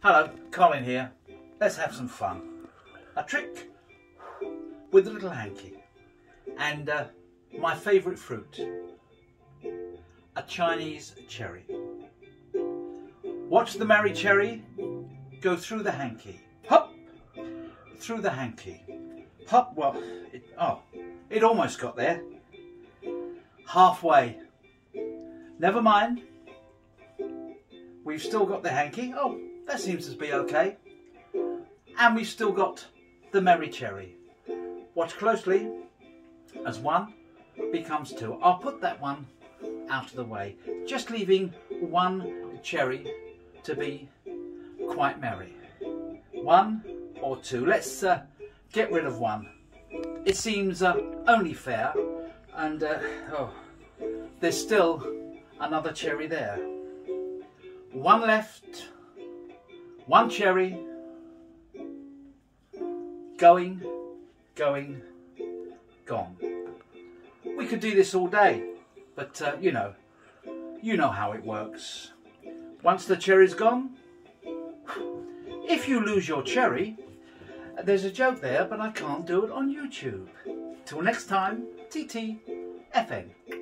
Hello, Colin here. Let's have some fun. A trick with a little hanky. And uh, my favourite fruit, a Chinese cherry. Watch the merry cherry go through the hanky. Hop! Through the hanky. Hop, well, it, oh, it almost got there. Halfway. Never mind. We've still got the hanky. Oh, that seems to be okay. And we've still got the merry cherry. Watch closely as one becomes two. I'll put that one out of the way, just leaving one cherry to be quite merry. One or two. Let's uh, get rid of one. It seems uh, only fair, and uh, oh, there's still another cherry there. One left, one cherry, going, going, gone. We could do this all day, but uh, you know, you know how it works. Once the cherry's gone, if you lose your cherry, there's a joke there, but I can't do it on YouTube. Till next time, TT FN.